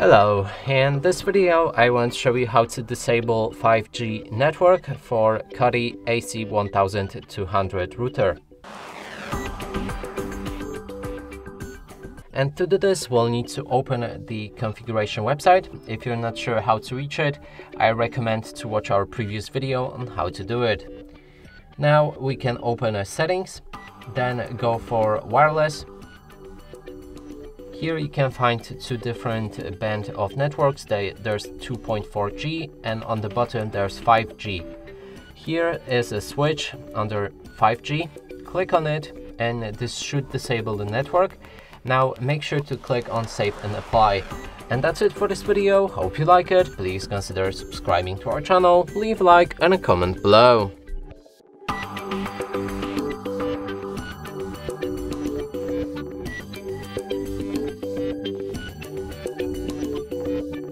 Hello, in this video I want to show you how to disable 5G network for Cudy AC1200 router. And to do this, we'll need to open the configuration website. If you're not sure how to reach it, I recommend to watch our previous video on how to do it. Now we can open settings, then go for wireless here you can find two different band of networks. They, there's 2.4G and on the bottom there's 5G. Here is a switch under 5G. Click on it and this should disable the network. Now make sure to click on save and apply. And that's it for this video. Hope you like it. Please consider subscribing to our channel, leave a like and a comment below.